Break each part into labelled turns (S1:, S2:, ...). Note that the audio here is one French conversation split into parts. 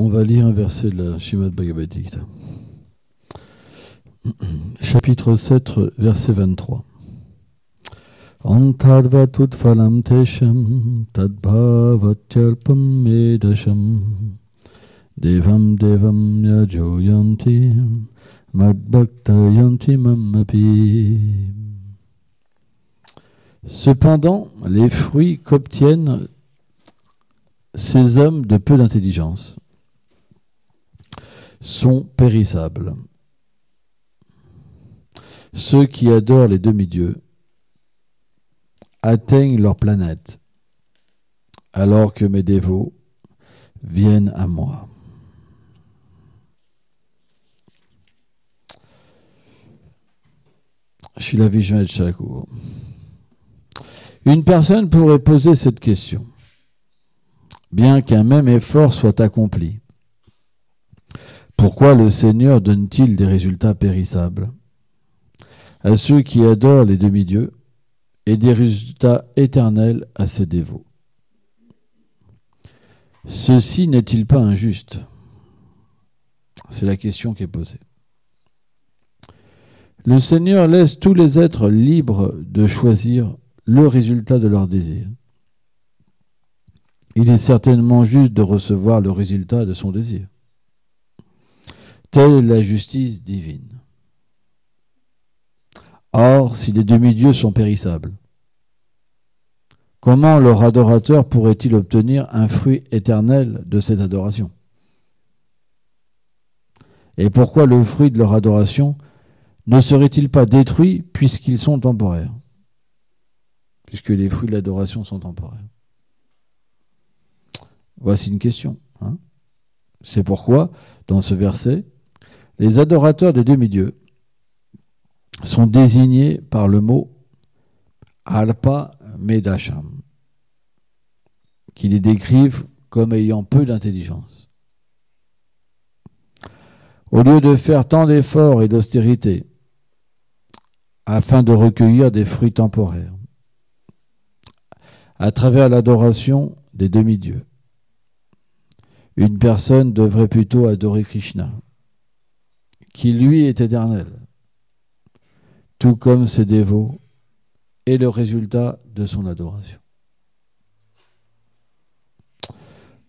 S1: On va lire un verset de la Shrimad Bhagavad Gita. Chapitre 7, verset 23. Antadvatut phalam tesham tadbhavatyalpam medasham devam devam yajoyanti madbhaktayanti mamapi. Cependant, les fruits qu'obtiennent ces hommes de peu d'intelligence sont périssables. Ceux qui adorent les demi-dieux atteignent leur planète, alors que mes dévots viennent à moi. La vision de Chakour. Une personne pourrait poser cette question. Bien qu'un même effort soit accompli, pourquoi le Seigneur donne-t-il des résultats périssables à ceux qui adorent les demi-dieux et des résultats éternels à ses dévots? Ceci n'est-il pas injuste? C'est la question qui est posée. Le Seigneur laisse tous les êtres libres de choisir le résultat de leur désir. Il est certainement juste de recevoir le résultat de son désir. Telle est la justice divine. Or, si les demi-dieux sont périssables, comment leur adorateur pourrait-il obtenir un fruit éternel de cette adoration? Et pourquoi le fruit de leur adoration ne serait-il pas détruit puisqu'ils sont temporaires? Puisque les fruits de l'adoration sont temporaires Voici une question. Hein. C'est pourquoi, dans ce verset, les adorateurs des demi-dieux sont désignés par le mot Alpa Medasham, qui les décrivent comme ayant peu d'intelligence. Au lieu de faire tant d'efforts et d'austérité afin de recueillir des fruits temporaires, à travers l'adoration des demi-dieux. Une personne devrait plutôt adorer Krishna, qui lui est éternel, tout comme ses dévots, et le résultat de son adoration.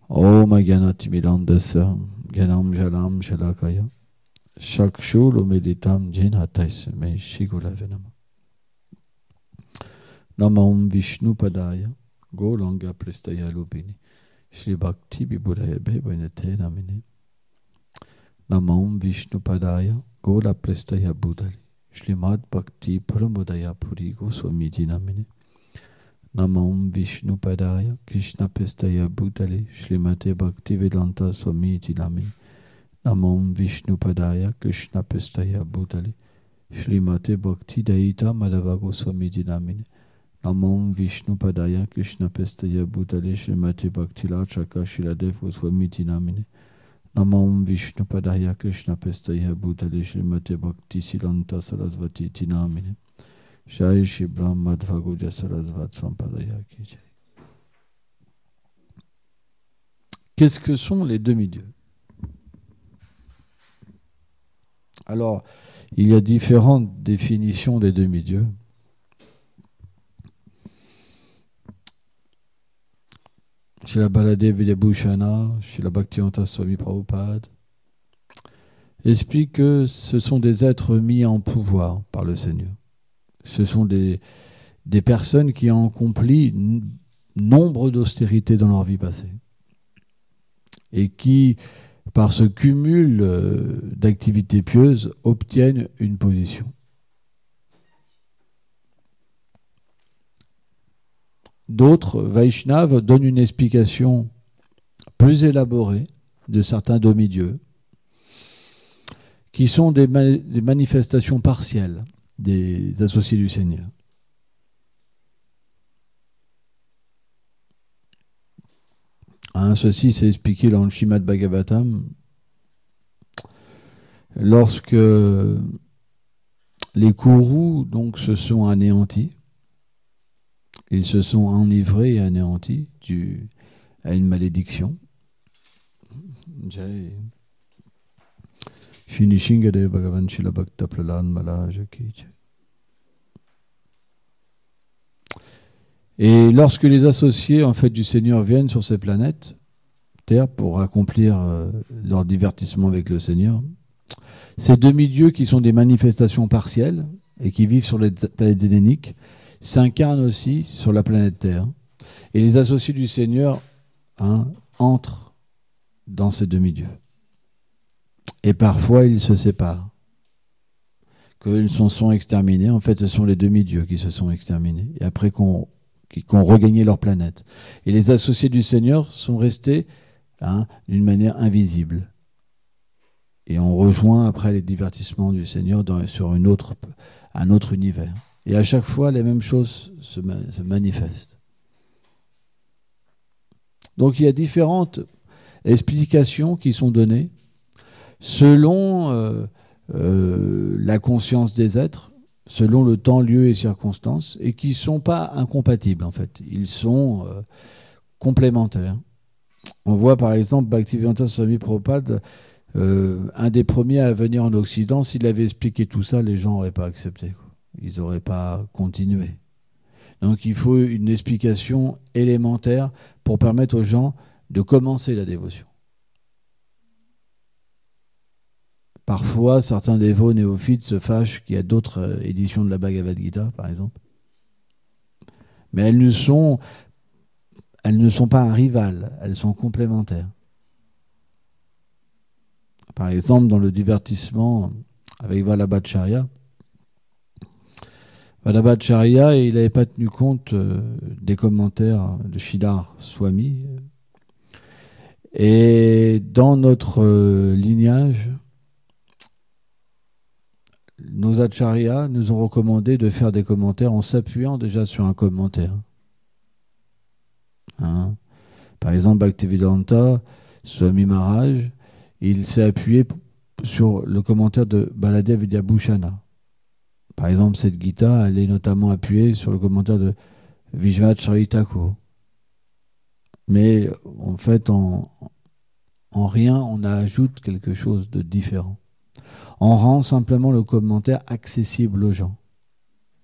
S1: Om Ganam Ganam Jalam Shalakaya. Shakshul Meditam Jinatais Shigula Venama Namam Vishnu Padaya Golanga Prestaya Lubini Shri Bhakti Vibhuraya Bhevanate Namine Namam Vishnu Padaya Gola Prestaya Budali Mad Bhakti Pramodaya Puri Goswami Namine Namam Vishnu Padaya Krishna Prestaya Budali Mate Bhakti Vedanta Swami Namine Namam Vishnu Padaya Krishna Prestaya Budali Mate Bhakti Daita Madhava Goswami Namine Namam Vishnu Padaya Krishna Pestaya Bhutale Srimati Bhaktila Chaka Shiladev Goswami Namine Namam Vishnu Padaya Krishna Pestaya Bhutale Srimati Bhakti Silanta Sarasvati Tinamine Jai Shri Brahma Dvagoja Sarasvat Sampadaya Ki Qu'est-ce que sont les demi-dieux? Alors, il y a différentes définitions des demi-dieux. Chez la Baladev Vidyabhushana, chez la Bhaktivedanta Swami Prabhupada, explique que ce sont des êtres mis en pouvoir par le Seigneur. Ce sont des, des personnes qui ont accompli nombre d'austérités dans leur vie passée et qui, par ce cumul euh, d'activités pieuses, obtiennent une position. D'autres, Vaishnav, donnent une explication plus élaborée de certains demi-dieux, qui sont des, manifestations partielles des associés du Seigneur. Hein, ceci s'est expliqué dans le Shimad Bhagavatam. Lorsque les courroux donc se sont anéantis, ils se sont enivrés et anéantis à une malédiction. Et lorsque les associés en fait du Seigneur viennent sur ces planètes Terre pour accomplir euh, leur divertissement avec le Seigneur, ces demi-dieux qui sont des manifestations partielles et qui vivent sur les planètes héléniques s'incarnent aussi sur la planète Terre. Et les associés du Seigneur hein, entrent dans ces demi-dieux. Et parfois, ils se séparent. Qu'ils se sont exterminés, en fait, ce sont les demi-dieux qui se sont exterminés. Et après qu'on qui, ont regagné leur planète. Et les associés du Seigneur sont restés hein, d'une manière invisible. Et on rejoint après les divertissements du Seigneur sur un autre univers. Et à chaque fois, les mêmes choses se, manifestent. Donc il y a différentes explications qui sont données selon euh, euh, la conscience des êtres, selon le temps, lieu et circonstances, et qui ne sont pas incompatibles en fait. Ils sont euh, complémentaires. On voit par exemple Bhaktivedanta Swami Prabhupada, un des premiers à venir en Occident, s'il avait expliqué tout ça, les gens n'auraient pas accepté. Ils n'auraient pas continué. Donc il faut une explication élémentaire pour permettre aux gens de commencer la dévotion. Parfois, certains dévots néophytes se fâchent qu'il y a d'autres euh, éditions de la Bhagavad Gita, par exemple. Mais elles ne sont, elles ne sont pas un rival, elles sont complémentaires. Par exemple, dans le divertissement avec Vallabhacharya, Vallabhacharya, il n'avait pas tenu compte euh, des commentaires de Shidar Swami. Et dans notre euh, lignage, nos acharyas nous ont recommandé de faire des commentaires en s'appuyant déjà sur un commentaire. Hein? Par exemple, Bhaktivedanta, Swami Maharaj, il s'est appuyé sur le commentaire de Baladev Vidyabhushana. Par exemple, cette Gita, elle est notamment appuyée sur le commentaire de Thakur. Mais en fait, en, en rien, on ajoute quelque chose de différent. On rend simplement le commentaire accessible aux gens.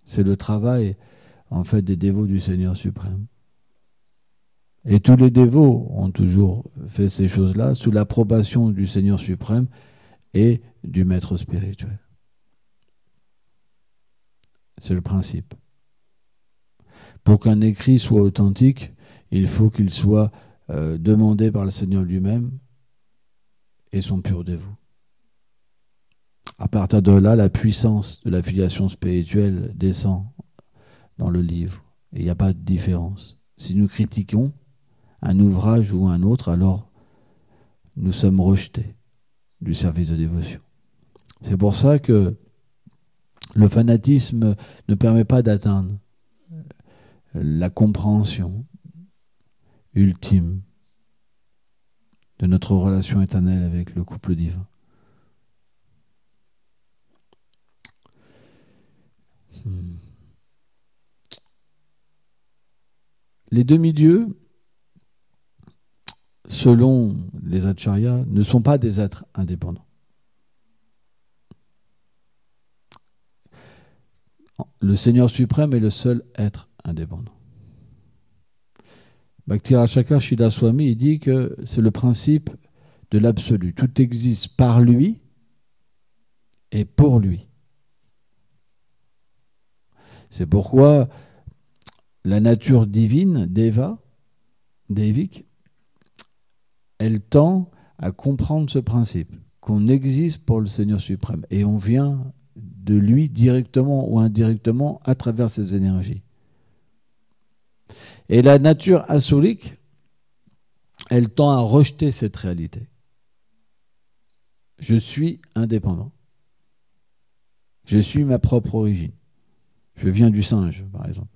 S1: C'est le travail, en fait, des dévots du Seigneur suprême. Et tous les dévots ont toujours fait ces choses-là sous l'approbation du Seigneur suprême et du Maître spirituel. C'est le principe. Pour qu'un écrit soit authentique, il faut qu'il soit euh, demandé par le Seigneur lui-même et son pur dévot. À partir de là, la puissance de la filiation spirituelle descend dans le livre. Il n'y a pas de différence. Si nous critiquons un ouvrage ou un autre, alors nous sommes rejetés du service de dévotion. C'est pour ça que le fanatisme ne permet pas d'atteindre la compréhension ultime de notre relation éternelle avec le couple divin. Hmm. Les demi-dieux, selon les acharyas, ne sont pas des êtres indépendants. Le Seigneur suprême est le seul être indépendant. Bhakti Rachaka Swami dit que c'est le principe de l'absolu. Tout existe par lui et pour lui. C'est pourquoi la nature divine d'Eva, d'Evik, elle tend à comprendre ce principe, qu'on existe pour le Seigneur suprême, et on vient de lui directement ou indirectement à travers ses énergies. Et la nature asurique, elle tend à rejeter cette réalité. Je suis indépendant. Je suis ma propre origine. Je viens du singe, par exemple.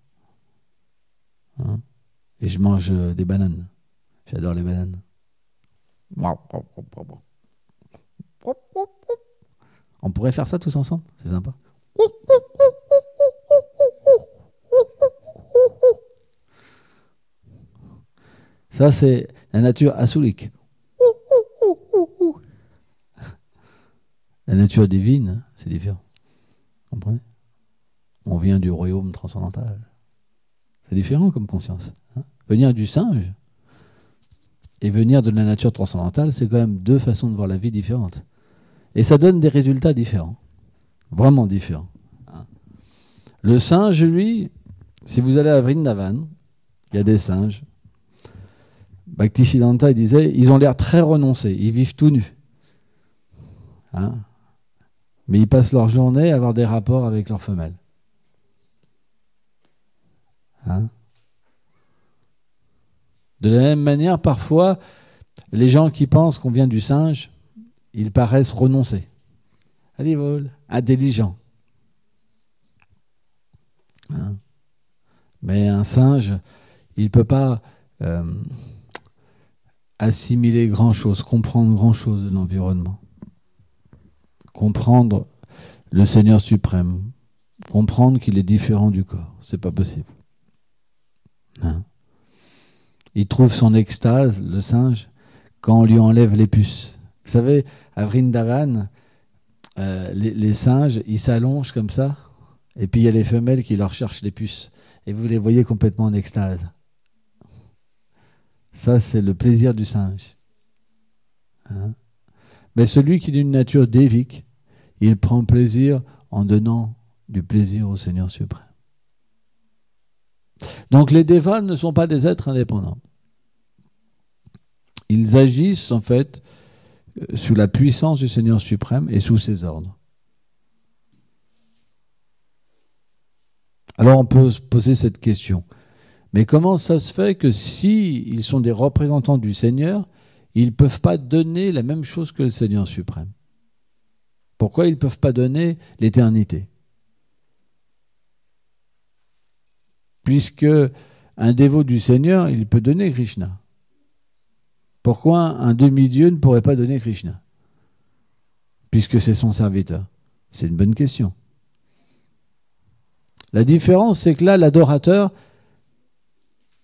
S1: Hein? Et je mange euh, des bananes. J'adore les bananes. On pourrait faire ça tous ensemble C'est sympa. Ça, c'est la nature asulique. La nature divine, c'est différent. Vous comprenez? On vient du royaume transcendantal. C'est différent comme conscience. Hein? venir du singe et venir de la nature transcendantale, c'est quand même deux façons de voir la vie différentes. Et ça donne des résultats différents. Vraiment différents. Hein. Le singe, lui, si vous allez à Vrindavan, il y a des singes. Bhaktisiddhanta disait, ils ont l'air très renoncés, ils vivent tout nus. Hein Mais ils passent leur journée à avoir des rapports avec leurs femelles. Hein de la même manière, parfois, les gens qui pensent qu'on vient du singe, ils paraissent renoncer. Allez, vol, intelligents. Hein Mais un singe, il ne peut pas euh, assimiler grand-chose, comprendre grand-chose de l'environnement. Comprendre le Seigneur suprême, comprendre qu'il est différent du corps. C'est pas possible. Hein il trouve son extase, le singe, quand on lui enlève les puces. Vous savez, à Vrindavan, euh, les, singes, ils s'allongent comme ça, et puis il y a les femelles qui leur cherchent les puces. Et vous les voyez complètement en extase. Ça, c'est le plaisir du singe. Hein Mais celui qui est d'une nature dévique, il prend plaisir en donnant du plaisir au Seigneur suprême. Donc les dévas ne sont pas des êtres indépendants. Ils agissent en fait sous la puissance du Seigneur suprême et sous ses ordres. Alors on peut se poser cette question. Mais comment ça se fait que si ils sont des représentants du Seigneur, ils ne peuvent pas donner la même chose que le Seigneur suprême? Pourquoi ils ne peuvent pas donner l'éternité? Puisque un dévot du Seigneur, il peut donner Krishna. Pourquoi un demi-dieu ne pourrait pas donner Krishna? Puisque c'est son serviteur. C'est une bonne question. La différence, c'est que là, l'adorateur,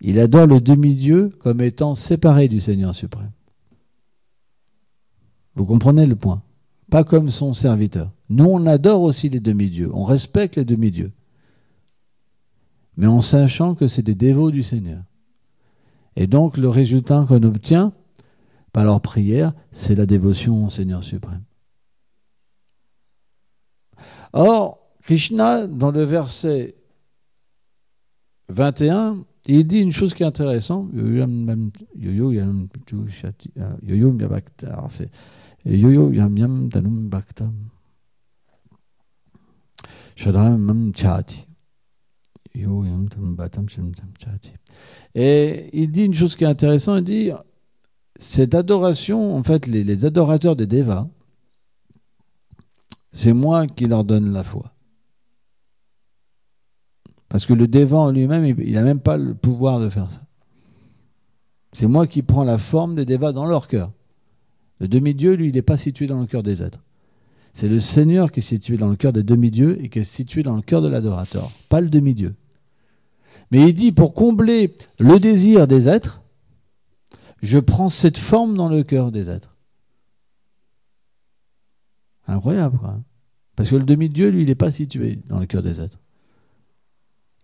S1: il adore le demi-dieu comme étant séparé du Seigneur suprême. Vous comprenez le point? Pas comme son serviteur. Nous, on adore aussi les demi-dieux. On respecte les demi-dieux mais en sachant que c'est des dévots du Seigneur. Et donc le résultat qu'on obtient par leur prière, c'est la dévotion au Seigneur suprême. Or, Krishna, dans le verset 21, il dit une chose qui est intéressante. Et il dit une chose qui est intéressante, il dit, cette adoration, en fait, les, adorateurs des Devas, c'est moi qui leur donne la foi. Parce que le Deva en lui-même, il n'a même pas le pouvoir de faire ça. C'est moi qui prends la forme des Devas dans leur cœur. Le demi-dieu, lui, il n'est pas situé dans le cœur des êtres. C'est le Seigneur qui est situé dans le cœur des demi-dieux et qui est situé dans le cœur de l'adorateur, pas le demi-dieu. Mais il dit, pour combler le désir des êtres, je prends cette forme dans le cœur des êtres. Incroyable, quoi. Parce que le demi-dieu, lui, il n'est pas situé dans le cœur des êtres.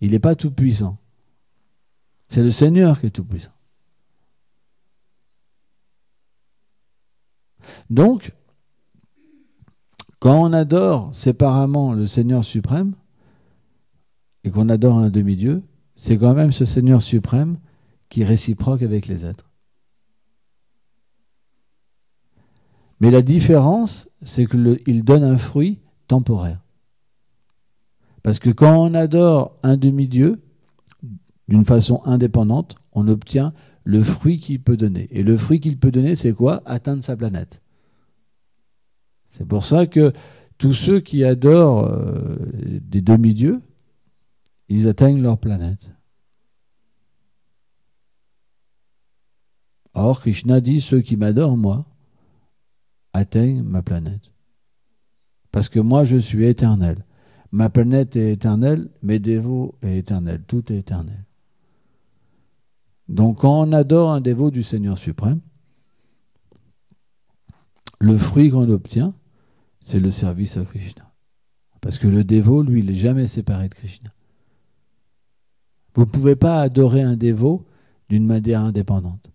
S1: Il n'est pas tout puissant. C'est le Seigneur qui est tout puissant. Donc, quand on adore séparément le Seigneur suprême et qu'on adore un demi-dieu, c'est quand même ce Seigneur suprême qui réciproque avec les êtres. Mais la différence, c'est qu'il donne un fruit temporaire. Parce que quand on adore un demi-dieu, d'une façon indépendante, on obtient le fruit qu'il peut donner. Et le fruit qu'il peut donner, c'est quoi? Atteindre sa planète. C'est pour ça que tous ceux qui adorent euh, des demi-dieux, ils atteignent leur planète. Or, Krishna dit, ceux qui m'adorent, moi, atteignent ma planète. Parce que moi, je suis éternel. Ma planète est éternelle, mes dévots est éternel. Tout est éternel. Donc, quand on adore un dévot du Seigneur suprême, le fruit qu'on obtient, c'est le service à Krishna. Parce que le dévot, lui, il n'est jamais séparé de Krishna. Vous ne pouvez pas adorer un dévot d'une manière indépendante.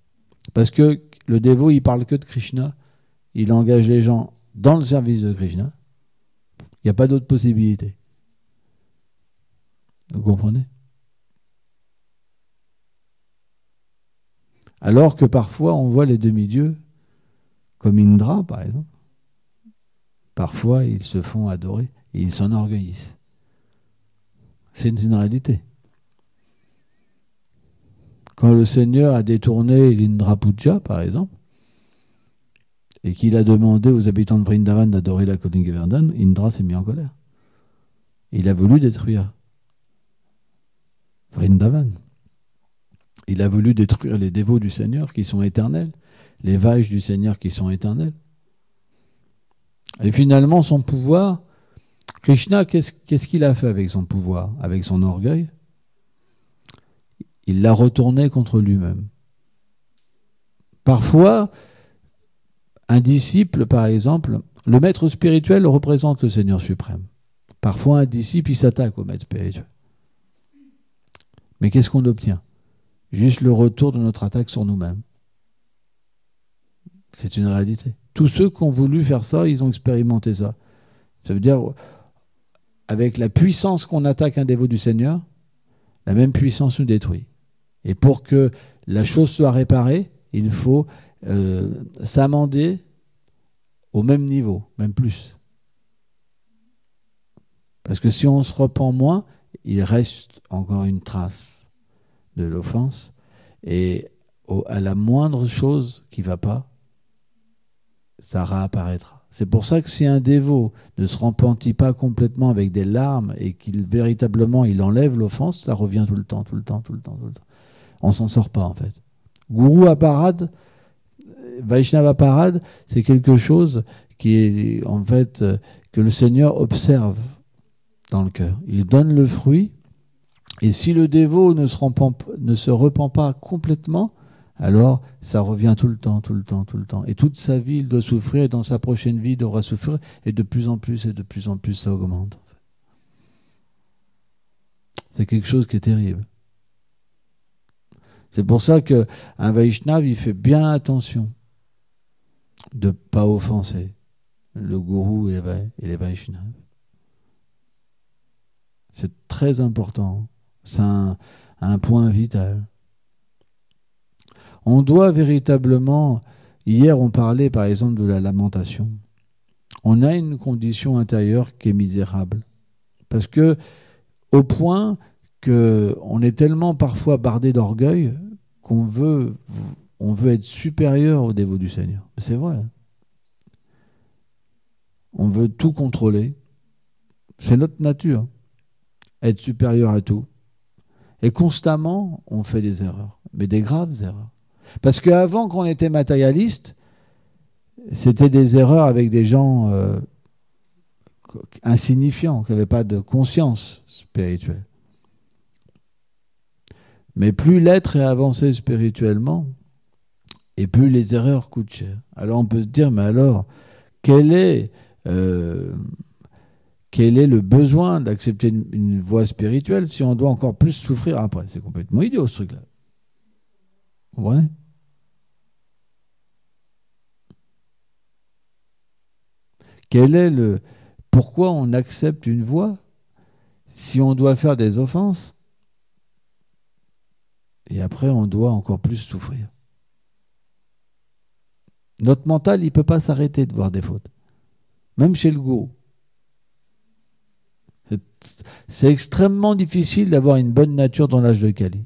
S1: Parce que le dévot, il parle que de Krishna. Il engage les gens dans le service de Krishna. Il n'y a pas d'autre possibilité. Vous comprenez? Alors que parfois, on voit les demi-dieux, comme Indra, par exemple. Parfois, ils se font adorer et ils s'enorgueillissent. C'est une réalité. Quand le Seigneur a détourné l'Indra Puja, par exemple, et qu'il a demandé aux habitants de Vrindavan d'adorer la Kolinga Verdun, Indra s'est mis en colère. Il a voulu détruire Vrindavan. Il a voulu détruire les dévots du Seigneur qui sont éternels, les vaches du Seigneur qui sont éternels. Et finalement, son pouvoir, Krishna, qu'est-ce qu'il a fait avec son pouvoir, avec son orgueil? Il l'a retourné contre lui-même. Parfois, un disciple, par exemple, le maître spirituel représente le Seigneur suprême. Parfois, un disciple, il s'attaque au maître spirituel. Mais qu'est-ce qu'on obtient? Juste le retour de notre attaque sur nous-mêmes. C'est une réalité. Tous ceux qui ont voulu faire ça, ils ont expérimenté ça. Ça veut dire, avec la puissance qu'on attaque un dévot du Seigneur, la même puissance nous détruit. Et pour que la chose soit réparée, il faut euh, s'amender au même niveau, même plus. Parce que si on se repent moins, il reste encore une trace de l'offense. Et à la moindre chose qui va pas, ça réapparaîtra. C'est pour ça que si un dévot ne se repentit pas complètement avec des larmes et qu'il véritablement il enlève l'offense, ça revient tout le temps, tout le temps, tout le temps, tout le temps. On s'en sort pas en fait. Gourou à parade, Vaishnava parade, c'est quelque chose qui est en fait que le Seigneur observe dans le cœur. Il donne le fruit, et si le dévot ne se, ne se repent pas complètement, alors ça revient tout le temps, tout le temps, tout le temps. Et toute sa vie, il doit souffrir, et dans sa prochaine vie, il devra souffrir, et de plus en plus, et de plus en plus, ça augmente. C'est quelque chose qui est terrible. C'est pour ça qu'un Vaishnav, il fait bien attention de ne pas offenser le gourou et les Vaishnavas. C'est très important. C'est un, point vital. On doit véritablement, hier on parlait par exemple de la lamentation, on a une condition intérieure qui est misérable. Parce que au point qu'on est tellement parfois bardé d'orgueil qu'on veut, on veut être supérieur au dévot du Seigneur. C'est vrai. On veut tout contrôler. C'est notre nature. Être supérieur à tout. Et constamment, on fait des erreurs. Mais des graves erreurs. Parce qu'avant qu'on était matérialiste, c'était des erreurs avec des gens euh, insignifiants, qui n'avaient pas de conscience spirituelle. Mais plus l'être est avancé spirituellement, et plus les erreurs coûtent cher. Alors on peut se dire, mais alors, quel est, euh, le besoin d'accepter une, voie spirituelle si on doit encore plus souffrir après? C'est complètement idiot ce truc-là. Vous comprenez? Quel est le pourquoi on accepte une voie si on doit faire des offenses et après, on doit encore plus souffrir? Notre mental, il ne peut pas s'arrêter de voir des fautes. Même chez le gourou. C'est extrêmement difficile d'avoir une bonne nature dans l'âge de Kali.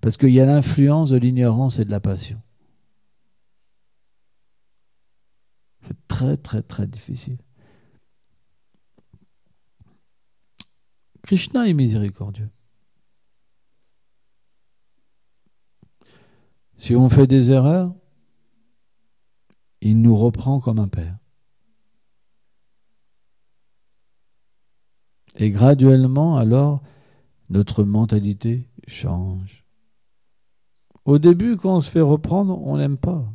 S1: Parce qu'il y a l'influence de l'ignorance et de la passion. C'est très, très, très difficile. Krishna est miséricordieux. Si on fait des erreurs, il nous reprend comme un père. Et graduellement, alors, notre mentalité change. Au début, quand on se fait reprendre, on n'aime pas.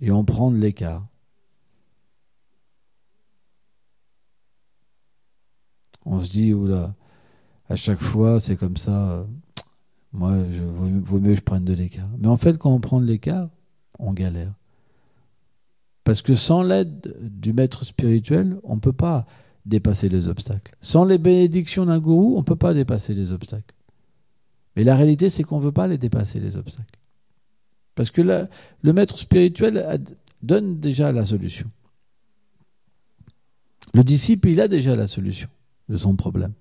S1: Et on prend de l'écart. On se dit, oula, à chaque fois, c'est comme ça. Moi, je, vaut, mieux que je prenne de l'écart. Mais en fait, quand on prend de l'écart, on galère. Parce que sans l'aide du maître spirituel, on ne peut pas dépasser les obstacles. Sans les bénédictions d'un gourou, on ne peut pas dépasser les obstacles. Mais la réalité, c'est qu'on ne veut pas les dépasser, les obstacles. Parce que le maître spirituel donne déjà la solution. Le disciple, il a déjà la solution de son problème.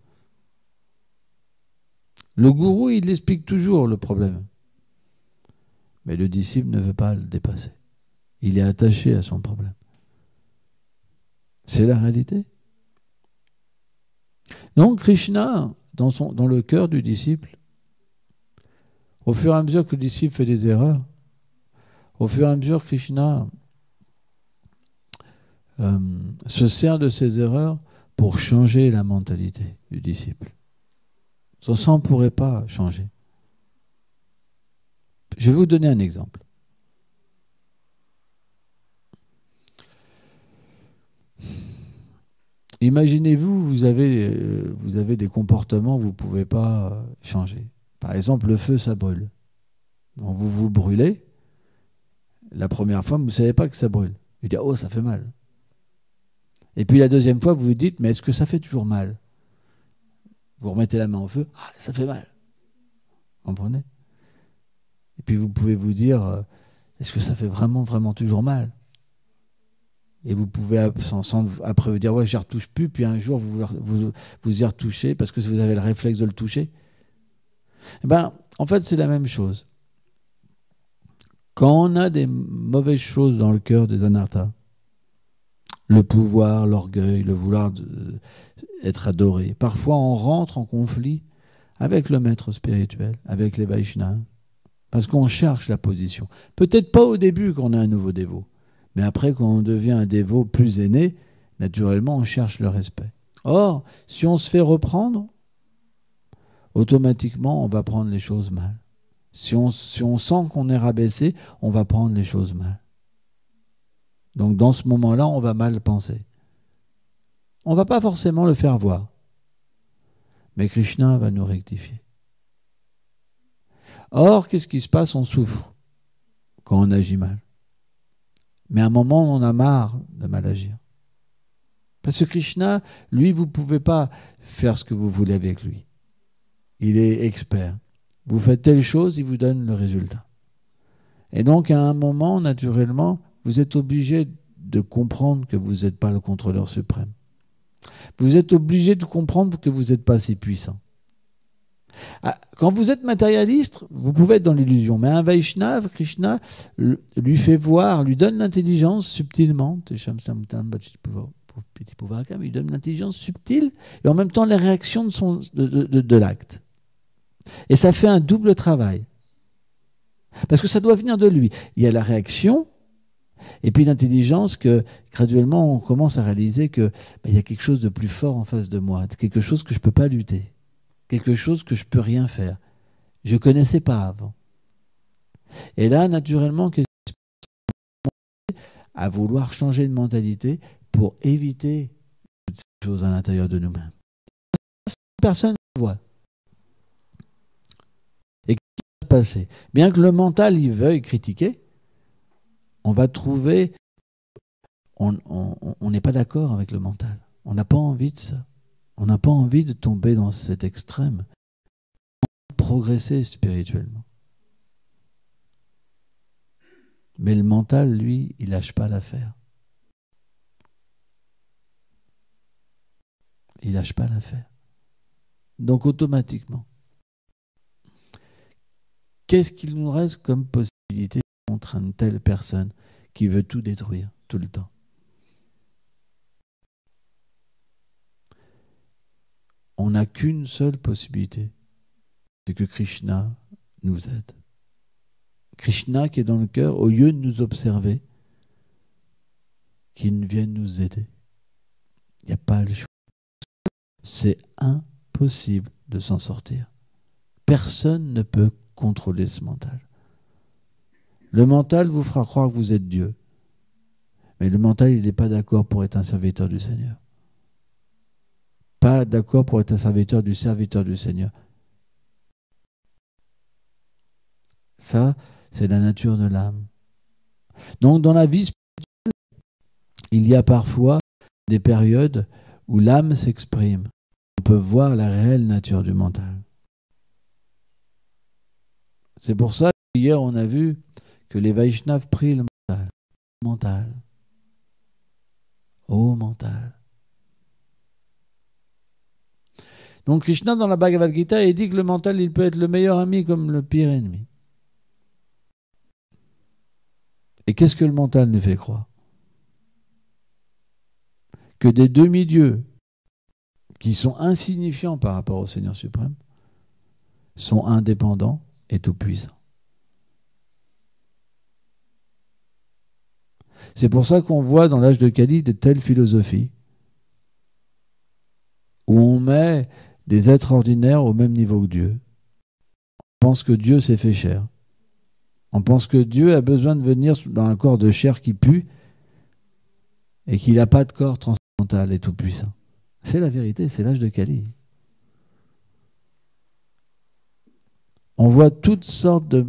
S1: Le gourou, il explique toujours le problème. Mais le disciple ne veut pas le dépasser. Il est attaché à son problème. C'est la réalité. Donc Krishna, dans, le cœur du disciple, au fur et à mesure que le disciple fait des erreurs, au fur et à mesure Krishna euh, se sert de ses erreurs pour changer la mentalité du disciple. Son sang ne pourrait pas changer. Je vais vous donner un exemple. Imaginez-vous, vous avez, euh, vous avez des comportements que vous ne pouvez pas euh, changer. Par exemple, le feu, ça brûle. Donc vous vous brûlez. La première fois, vous ne savez pas que ça brûle. Vous dites, oh, ça fait mal. Et puis la deuxième fois, vous vous dites, mais est-ce que ça fait toujours mal? Vous remettez la main au feu, ah, ça fait mal. Vous comprenez? Et puis vous pouvez vous dire, euh, est-ce que ça fait vraiment, vraiment toujours mal? Et vous pouvez après vous dire ouais j'y retouche plus puis un jour vous, vous vous y retouchez parce que vous avez le réflexe de le toucher eh ben en fait c'est la même chose quand on a des mauvaises choses dans le cœur des anarthas le pouvoir, l'orgueil, le vouloir être adoré. Parfois, on rentre en conflit avec le maître spirituel, avec les Vaishnavas, parce qu'on cherche la position. Peut-être pas au début quand on est un nouveau dévot, mais après, quand on devient un dévot plus aîné, naturellement, on cherche le respect. Or, si on se fait reprendre, automatiquement, on va prendre les choses mal. Si on, sent qu'on est rabaissé, on va prendre les choses mal. Donc dans ce moment-là, on va mal penser. On ne va pas forcément le faire voir. Mais Krishna va nous rectifier. Or, qu'est-ce qui se passe? On souffre quand on agit mal. Mais à un moment, on en a marre de mal agir. Parce que Krishna, lui, vous ne pouvez pas faire ce que vous voulez avec lui. Il est expert. Vous faites telle chose, il vous donne le résultat. Et donc, à un moment, naturellement, vous êtes obligé de comprendre que vous n'êtes pas le contrôleur suprême. Vous êtes obligé de comprendre que vous n'êtes pas si puissant. Ah, quand vous êtes matérialiste, vous pouvez être dans l'illusion, mais un Vaishnav, Krishna, lui fait voir, lui donne l'intelligence subtilement, il donne l'intelligence subtile et en même temps les réactions de, de l'acte. Et ça fait un double travail. Parce que ça doit venir de lui. Il y a la réaction, et puis l'intelligence que graduellement on commence à réaliser que bah, il y a quelque chose de plus fort en face de moi, quelque chose que je ne peux pas lutter, quelque chose que je ne peux rien faire. Je ne connaissais pas avant. Et là, naturellement, à vouloir changer de mentalité pour éviter toutes ces choses à l'intérieur de nous-mêmes. Personne ne voit. Et qu'est-ce qui va se passer? Bien que le mental y veuille critiquer, on va trouver, on n'est pas d'accord avec le mental. On n'a pas envie de ça. On n'a pas envie de tomber dans cet extrême. Progresser spirituellement. Mais le mental, lui, il lâche pas l'affaire. Il lâche pas l'affaire. Donc automatiquement, qu'est-ce qu'il nous reste comme possibilité contre une telle personne qui veut tout détruire tout le temps? On n'a qu'une seule possibilité, c'est que Krishna nous aide. Krishna qui est dans le cœur, au lieu de nous observer, qu'il vienne nous aider. Il n'y a pas le choix. C'est impossible de s'en sortir. Personne ne peut contrôler ce mental. Le mental vous fera croire que vous êtes Dieu. Mais le mental, n'est pas d'accord pour être un serviteur du Seigneur. D'accord pour être un serviteur du serviteur du Seigneur. Ça, c'est la nature de l'âme. Donc dans la vie spirituelle, il y a parfois des périodes où l'âme s'exprime. On peut voir la réelle nature du mental. C'est pour ça qu'hier on a vu que les Vaishnavas prient le mental. Mental. Oh mental. Donc Krishna dans la Bhagavad Gita, il dit que le mental, il peut être le meilleur ami comme le pire ennemi. Et qu'est-ce que le mental nous fait croire? Que des demi-dieux qui sont insignifiants par rapport au Seigneur suprême sont indépendants et tout-puissants. C'est pour ça qu'on voit dans l'âge de Kali de telles philosophies où on met des êtres ordinaires au même niveau que Dieu. On pense que Dieu s'est fait chair. On pense que Dieu a besoin de venir dans un corps de chair qui pue et qu'il n'a pas de corps transcendantal et tout-puissant. C'est la vérité, c'est l'âge de Kali. On voit toutes sortes de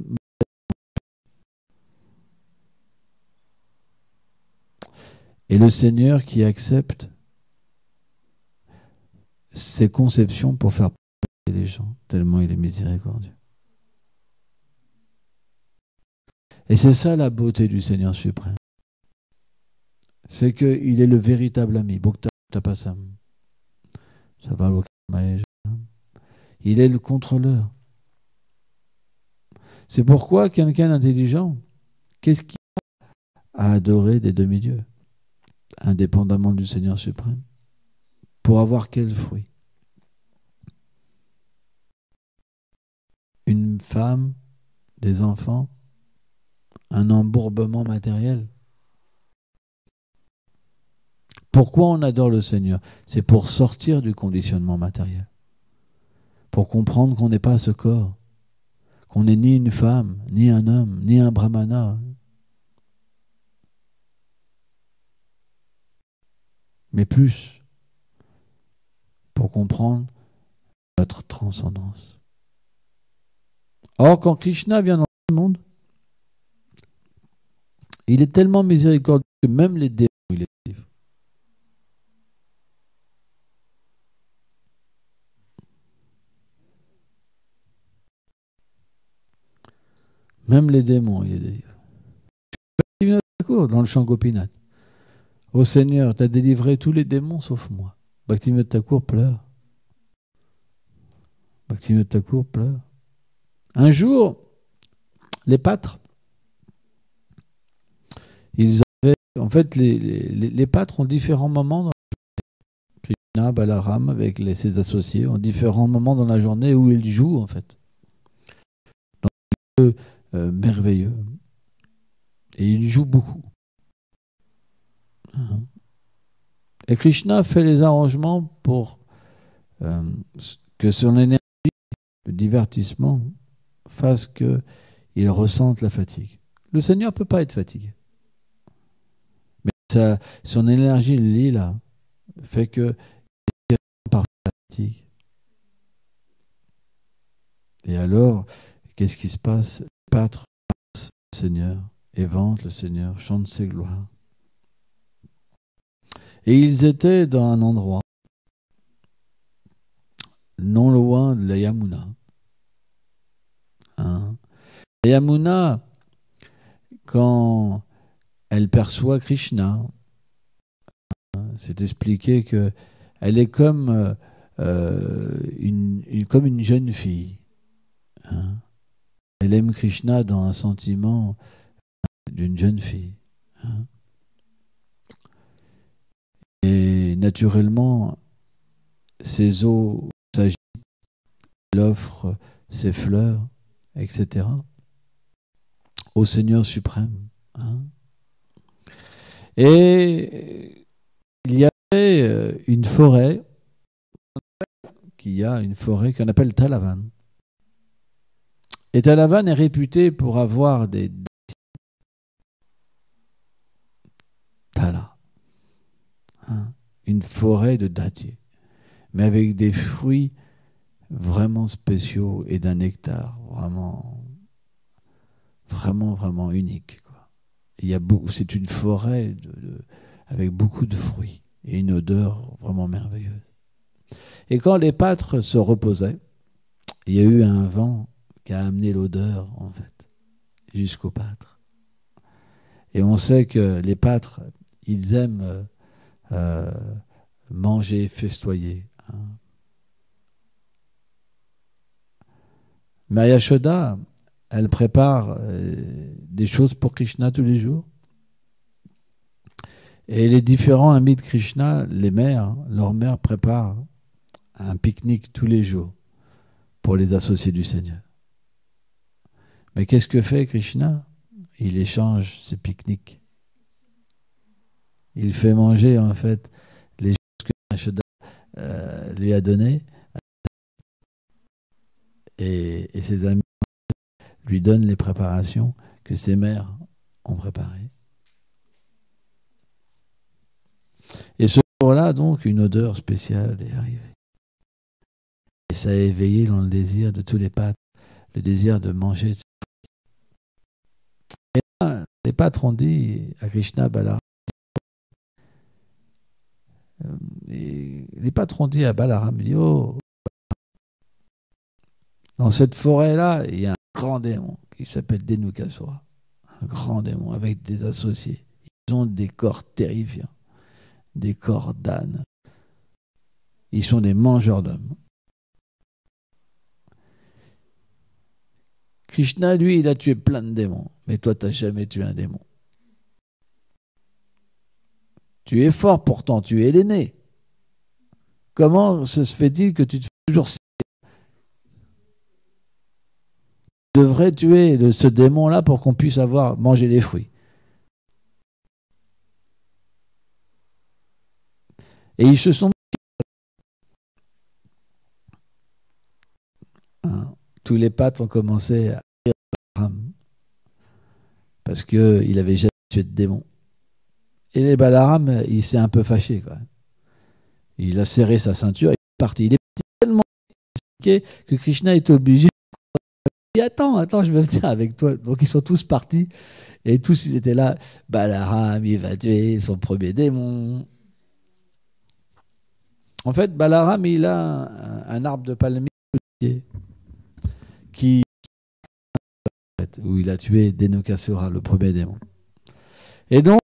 S1: Et le Seigneur qui accepte ses conceptions pour faire les gens, tellement il est miséricordieux. Et c'est ça la beauté du Seigneur suprême. C'est qu'il est le véritable ami. Il est le contrôleur. C'est pourquoi quelqu'un d'intelligent, qu'est-ce qu'il a à adorer des demi-dieux, indépendamment du Seigneur suprême? Pour avoir quel fruit? Une femme, des enfants, un embourbement matériel? Pourquoi on adore le Seigneur? C'est pour sortir du conditionnement matériel. Pour comprendre qu'on n'est pas ce corps. Qu'on n'est ni une femme, ni un homme, ni un brahmana. Mais plus. Pour comprendre notre transcendance. Or, quand Krishna vient dans le monde, il est tellement miséricordieux que même les démons, il les délivre. Même les démons, il les délivre. Dans le chant Gopinath. Ô Seigneur, tu as délivré tous les démons sauf moi. Bhaktivinoda Thakur pleure. Bhaktivinoda Thakur pleure. Un jour, les pâtres ils avaient, en fait, les, pâtres ont différents moments dans la Krishna, Balaram, avec ses associés, ont différents moments dans la journée où ils jouent, en fait. Dans un lieu euh, merveilleux. Et ils jouent beaucoup. Hein. Et Krishna fait les arrangements pour euh, que son énergie, le divertissement, fasse qu'il ressente la fatigue. Le Seigneur ne peut pas être fatigué son énergie lila fait que par fatigue. Et alors, qu'est-ce qui se passe? Pâtre le Seigneur, évente le Seigneur, chante ses gloires. Et ils étaient dans un endroit non loin de la Yamuna. Hein? La Yamuna, quand elle perçoit Krishna. C'est expliqué que elle est comme, euh, une, comme une jeune fille. Hein. Elle aime Krishna dans un sentiment d'une jeune fille. Hein. Et naturellement, ses eaux s'agitent, elle offre ses fleurs, etc. au Seigneur suprême. Hein. Et il y avait euh, une forêt, qui a une forêt qu'on appelle Talavan. Et Talavan est réputé pour avoir des Tala, hein, une forêt de dattiers. mais avec des fruits vraiment spéciaux et d'un nectar vraiment, vraiment, vraiment unique. Il y a c'est une forêt avec beaucoup de fruits et une odeur vraiment merveilleuse. Et quand les pâtres se reposaient, il y a eu un vent qui a amené l'odeur, en fait, jusqu'aux pâtres. Et on sait que les pâtres, ils aiment euh, manger, festoyer. Hein. Shoda, elle prépare euh, des choses pour Krishna tous les jours. Et les différents amis de Krishna, les mères, leurs mères préparent un pique-nique tous les jours pour les associés du Seigneur. Mais qu'est-ce que fait Krishna? Il échange ses pique-niques. Il fait manger en fait les choses que Yashoda euh, lui a données et, ses amis lui donnent les préparations que ses mères ont préparées. Et ce jour-là, donc, une odeur spéciale est arrivée. Et ça a éveillé dans le désir de tous les pâtres, le désir de manger. Et là, les pâtres ont dit à Krishna Balaram, les ont dit à Balaram, oh, dans cette forêt-là, il y a un grand démon qui s'appelle Denukasura. Un grand démon avec des associés. Ils ont des corps terrifiants, des corps d'âne. Ils sont des mangeurs d'hommes. Krishna, lui, il a tué plein de démons. Mais toi, tu n'as jamais tué un démon. Tu es fort pourtant, tu es l'aîné. Comment se fait-il que tu te fais toujours Tu devrais tuer ce démon-là pour qu'on puisse avoir mangé les fruits. Et ils se sont tous les pattes ont commencé à Balaram parce qu'il avait jamais tué de démon. Et les Balaram, il s'est un peu fâché même. Il a serré sa ceinture et il est parti. Il est tellement que Krishna est obligé. Dit Attends, attends, je vais venir avec toi. Donc ils sont tous partis et tous ils étaient là. Balaram, il va tuer son premier démon. En fait, Balaram, il a un, arbre de palmier qui où il a tué Denokasura, le premier démon. Et donc,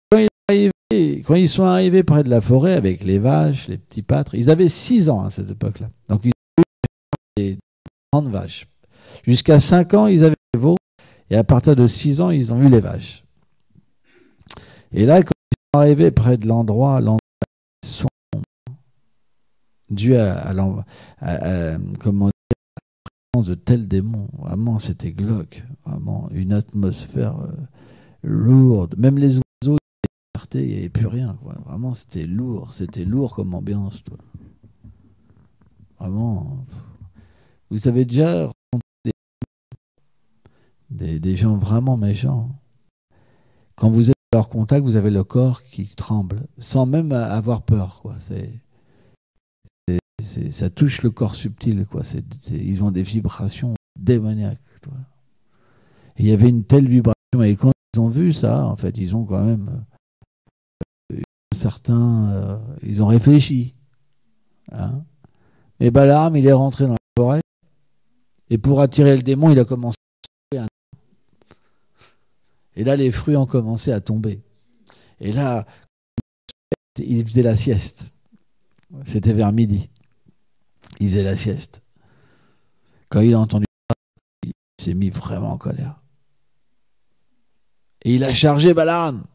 S1: quand, ils sont arrivés près de la forêt avec les vaches, les petits pâtres, ils avaient 6 ans à cette époque-là. Donc, ils avaient des grandes vaches. Jusqu'à 5 ans, ils avaient les veaux. Et à partir de 6 ans, ils ont eu les vaches. Et là, quand ils sont arrivés près de l'endroit, l'endroit sombre, dû à, à, à, comment de tels démons. Vraiment, c'était glauque. Vraiment, une atmosphère euh, lourde. Même les il n'y avait plus rien. Vraiment, c'était lourd. C'était lourd comme ambiance. Vraiment. Vous avez déjà rencontré des, des, gens vraiment méchants. Quand vous êtes leur contact, vous avez le corps qui tremble, sans même avoir peur. Quoi. C'est ça touche le corps subtil. Quoi. ils ont des vibrations démoniaques. il y avait une telle vibration. Et quand ils ont vu ça, en fait, ils ont quand même. Certains. Euh, ils ont réfléchi. Hein. Et Balaam, il est rentré dans la forêt. Et pour attirer le démon, il a commencé à Et là, les fruits ont commencé à tomber. Et là, il faisait la sieste. C'était vers midi il faisait la sieste. Quand il a entendu ça, il s'est mis vraiment en colère. Et il a chargé Balaam.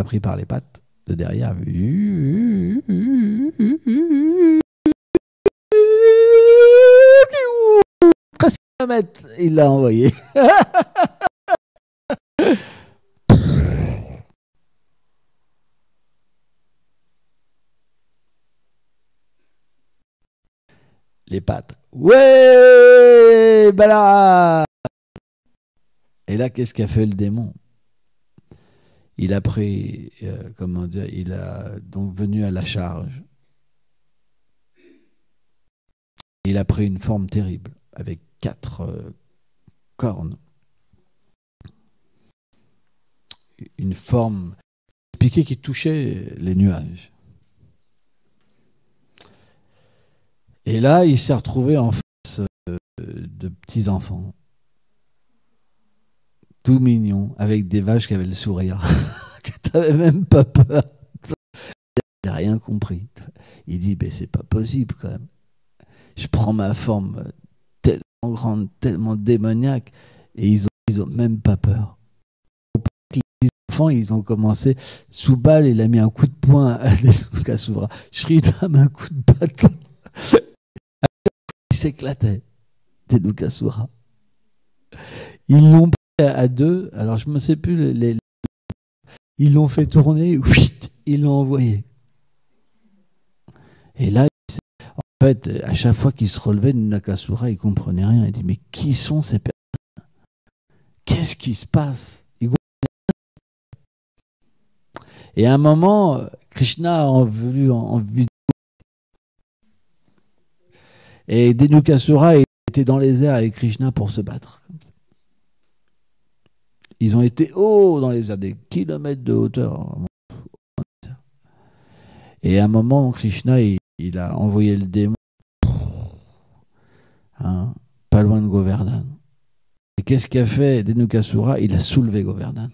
S1: L'a pris par les pattes de derrière. Presque un mètre, il l'a envoyé. les pattes. Ouais, bah Et là, qu'est-ce qu'a fait le démon? Il a pris, euh, comment dire, il a donc venu à la charge. Il a pris une forme terrible, avec quatre euh, cornes. Une forme piquée qui touchait les nuages. Et là, il s'est retrouvé en face euh, de petits enfants, tout mignons, avec des vaches qui avaient le sourire, que t'avais même pas peur. Il n'a rien compris. Il dit, mais c'est pas possible quand même. Je prends ma forme tellement grande, tellement démoniaque, et ils ont, ils ont même pas peur. Les enfants, ils ont commencé, sous balle, il a mis un coup de poing à. Shrita met un coup de bâton s'éclatait, Tenukasura. Ils l'ont à deux, alors je ne sais plus, les, ils l'ont fait tourner, ils l'ont envoyé. Et là, en fait, à chaque fois qu'il se relevait, Nakasura, il comprenait rien. Il dit Mais qui sont ces personnes? Qu'est-ce qui se passe? Et à un moment, Krishna a voulu en, et Denukasura était dans les airs avec Krishna pour se battre. Ils ont été hauts dans les airs, des kilomètres de hauteur. Et à un moment, Krishna, il, a envoyé le démon hein, pas loin de Govardhan. Et qu'est-ce qu'a fait Denukasura? Il a soulevé Govardhan.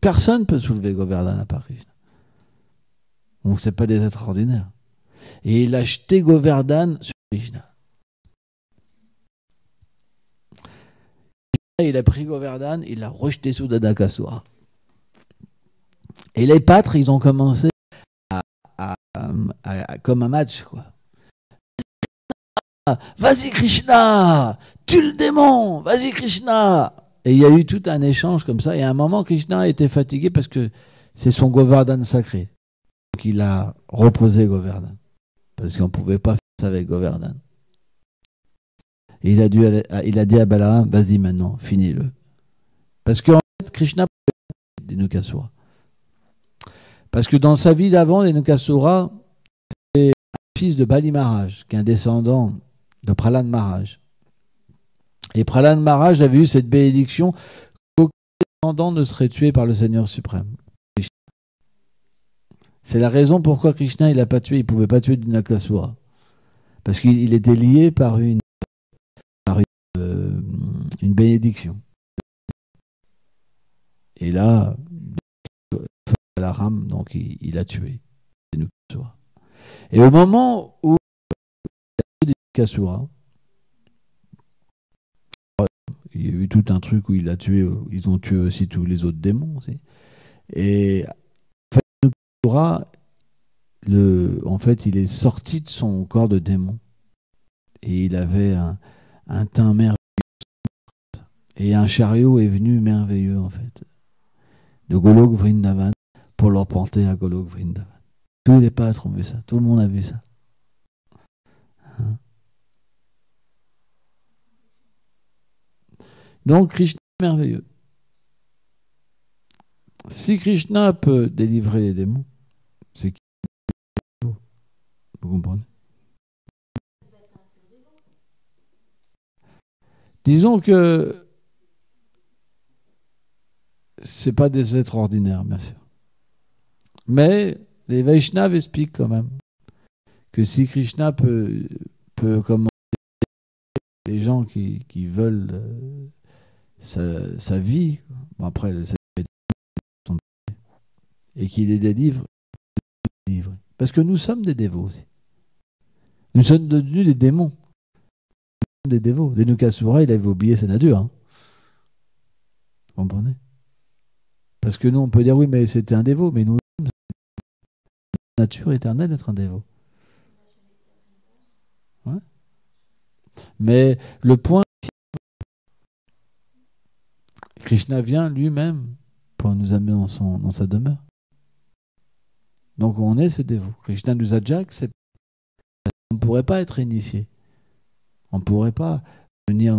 S1: Personne ne peut soulever Govardhan à part Krishna. On ne sait pas des êtres ordinaires et il a jeté Govardhan sur Krishna. Il a pris Govardhan, il l'a rejeté sous Dadakasura. Et les pâtres, ils ont commencé à, comme un match. Vas-y Krishna, tue le démon, vas-y Krishna. Et il y a eu tout un échange comme ça. Et à un moment, Krishna était fatigué parce que c'est son Govardhan sacré. Donc il a reposé Govardhan parce qu'on ne pouvait pas faire ça avec Govardhan. Il a, dû, il a dit à Balaram, vas-y maintenant, finis-le. Parce qu'en fait, Krishna Nukasura. Parce que dans sa vie d'avant, Nukasura, c'est un fils de Bali Maharaj, qui est un descendant de Pralan Maharaj. Et Pralan Maharaj avait eu cette bénédiction qu'aucun descendant ne serait tué par le Seigneur suprême. C'est la raison pourquoi Krishna il a pas tué, il pouvait pas tuer Nakasura. Parce qu'il était lié par une, bénédiction. Et là, la rame, donc il, a tué. Et au moment où il a tué Nakasura, il y a eu tout un truc où il a tué, ils ont tué aussi tous les autres démons. Et le, en fait, il est sorti de son corps de démon. Et il avait un, un teint merveilleux. Et un chariot est venu merveilleux, en fait, de Golok Vrindavan pour leur porter à Golok Vrindavan. Tous les pâtres ont vu ça. Tout le monde a vu ça. Hein? Donc, Krishna est merveilleux. Si Krishna peut délivrer les démons, c'est Vous comprenez? Disons que c'est pas des êtres ordinaires, bien sûr. Mais les Vaishnavas expliquent quand même que si Krishna peut, peut commander les gens qui, qui veulent euh, sa, sa, vie, bon après, et qu'il les délivre, parce que nous sommes des dévots aussi. Nous sommes devenus des démons. Des dévots. Denukasura, il avait oublié sa nature. Hein. Vous comprenez? Parce que nous, on peut dire oui, mais c'était un dévot, mais nous, nature éternelle d'être un dévot. Mais le point, Krishna vient lui-même pour nous amener dans, son, dans sa demeure. Donc on est ce dévot. Krishna nous a déjà accepté. On ne pourrait pas être initié. On ne pourrait pas venir.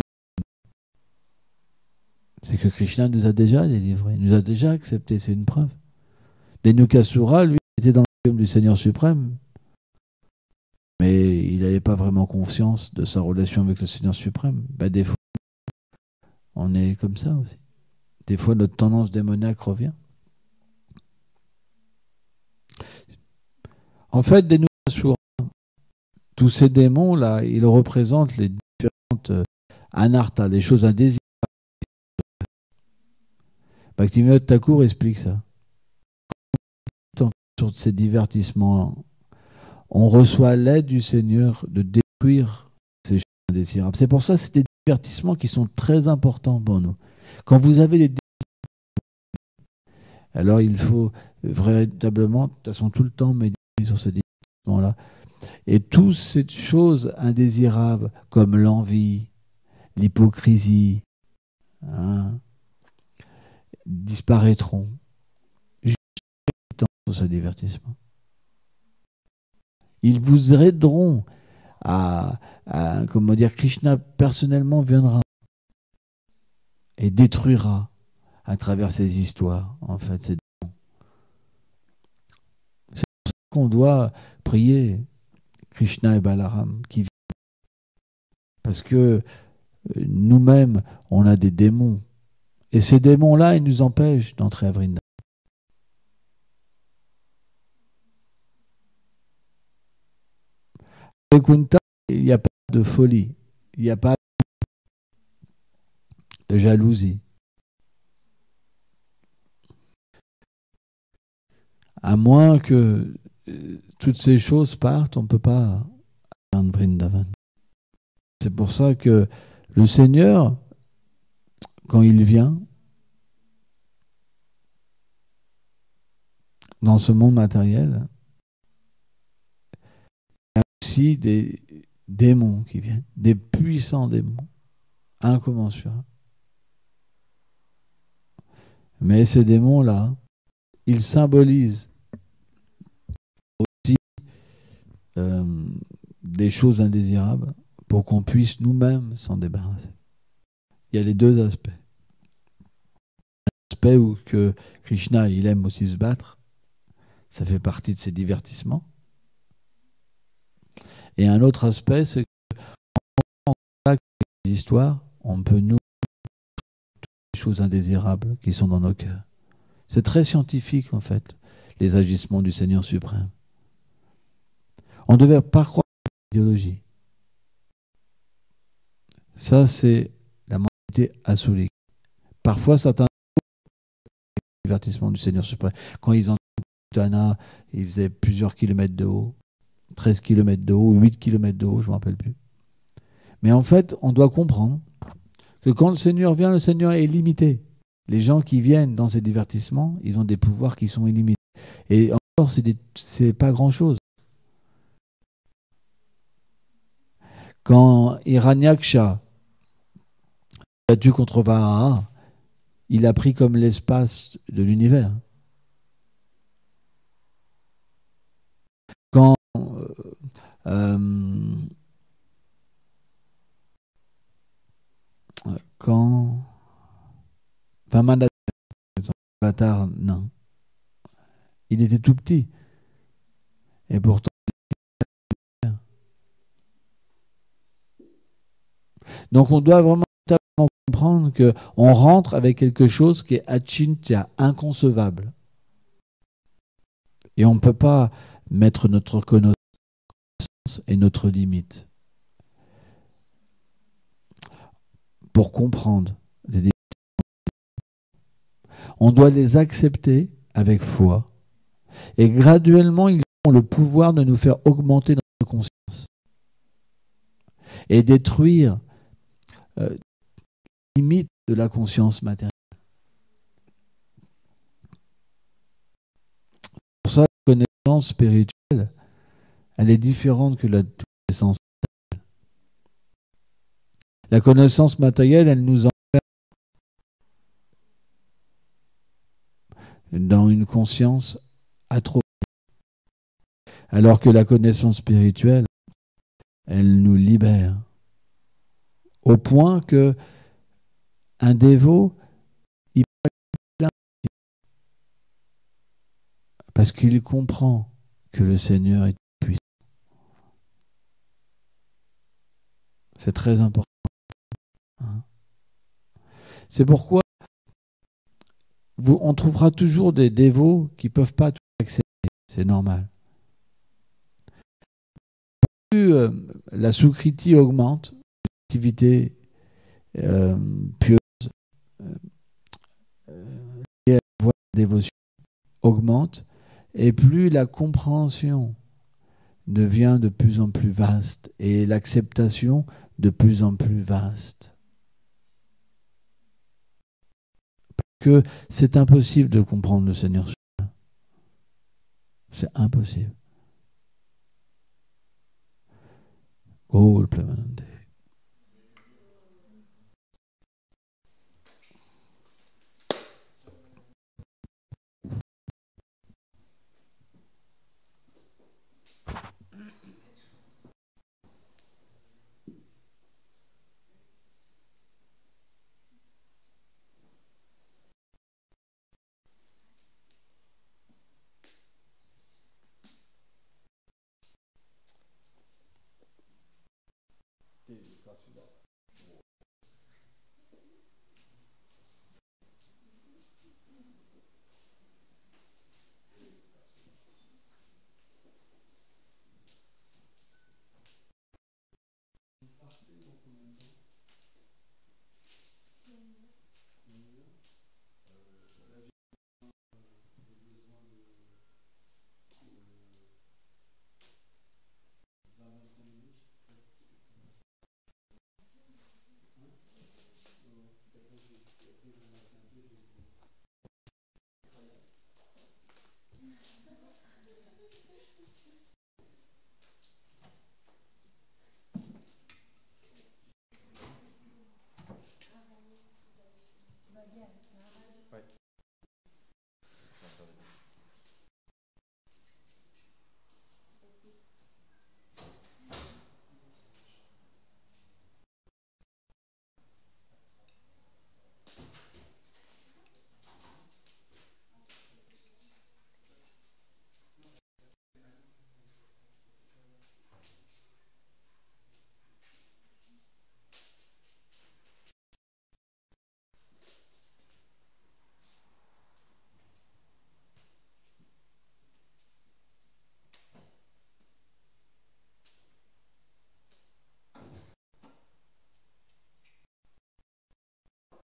S1: C'est que Krishna nous a déjà délivrés, nous a déjà acceptés, c'est une preuve. Denukasura, lui, était dans le royaume du Seigneur suprême, mais il n'avait pas vraiment conscience de sa relation avec le Seigneur suprême. Ben, des fois, on est comme ça aussi. Des fois, notre tendance démoniaque revient. En fait, Denukasura, tous ces démons-là, ils représentent les différentes euh, anartas, les choses indésirables. Bhaktivinoda Thakur explique ça. Sur ces divertissements, on reçoit l'aide du Seigneur de détruire ces choses indésirables. C'est pour ça que c'est des divertissements qui sont très importants pour nous. Quand vous avez les alors il faut véritablement, de toute façon, tout le temps méditer sur ces divertissements-là. Et toutes ces choses indésirables, comme l'envie, l'hypocrisie, hein, disparaîtront juste sur ce divertissement. Ils vous aideront à, comment dire, Krishna personnellement viendra et détruira à travers ces histoires, en fait, C'est pour ça qu'on doit prier Krishna et Balaram qui viennent. Parce que euh, nous-mêmes, on a des démons. Et ces démons-là, ils nous empêchent d'entrer à Vrindavan. Kunta, il n'y a pas de folie, il n'y a pas de jalousie. À moins que euh, toutes ces choses partent, on ne peut pas atteindre Vrindavan. C'est pour ça que le Seigneur, quand il vient dans ce monde matériel, il y a aussi des démons qui viennent, des puissants démons, incommensurables. Mais ces démons-là, ils symbolisent aussi euh, des choses indésirables pour qu'on puisse nous-mêmes s'en débarrasser. Il y a les deux aspects. L'aspect où que Krishna, il aime aussi se battre, ça fait partie de ses divertissements. Et un autre aspect, c'est qu'en contact avec les histoires, on peut nous les choses indésirables qui sont dans nos cœurs. C'est très scientifique, en fait, les agissements du Seigneur suprême. On devait pas croire à l'idéologie. Ça, c'est la mentalité asolique. Parfois, certains divertissements du Seigneur suprême, quand ils entendent Tana, ils faisaient plusieurs kilomètres de haut, 13 kilomètres de haut, 8 kilomètres de haut, je ne me rappelle plus. Mais en fait, on doit comprendre que quand le Seigneur vient, le Seigneur est limité. Les gens qui viennent dans ces divertissements, ils ont des pouvoirs qui sont illimités. Et encore, c'est pas grand-chose. Quand Hiranyaksha battu contre Varaha, il a pris comme l'espace de l'univers. Quand euh, euh, quand Vamana Avatar, non. Il était tout petit. Et pourtant, donc on doit vraiment comprendre qu'on rentre avec quelque chose qui est achintya, inconcevable. Et on ne peut pas mettre notre connaissance et notre limite. Pour comprendre les on doit les accepter avec foi. Et graduellement, ils ont le pouvoir de nous faire augmenter notre conscience et détruire euh, limite de la conscience matérielle. Pour ça, la connaissance spirituelle, elle est différente que la connaissance matérielle. La connaissance matérielle, elle nous enferme dans une conscience atrophiée. Alors que la connaissance spirituelle, elle nous libère. Au point que un dévot, parce qu'il comprend que le Seigneur est C'est très important. Hein. C'est pourquoi vous, on trouvera toujours des dévots qui ne peuvent pas tout accepter. C'est normal. Plus euh, la soucritie augmente, l'activité euh, pieuse, euh, euh, et la dévotion augmente, et plus la compréhension devient de plus en plus vaste et l'acceptation de plus en plus vaste. que c'est impossible de comprendre le Seigneur. C'est impossible. Oh, le